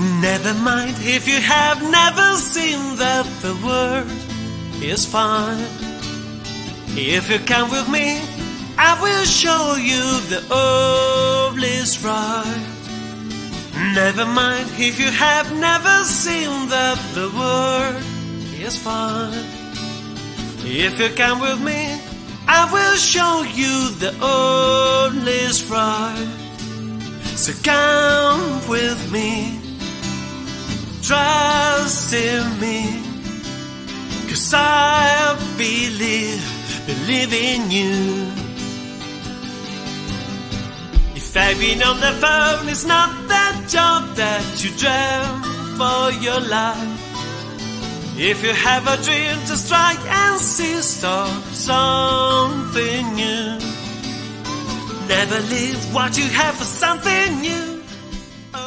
Never mind if you have never seen that the world is fine. If you come with me, I will show you the old is right. Never mind if you have never seen that the world is fine. If you come with me, I will show you the old is right. So come with me, trust in me, cause I believe, believe in you. If I've been on the phone, it's not that job that you dream for your life. If you have a dream to strike and see, start something new. Never leave what you have for something new.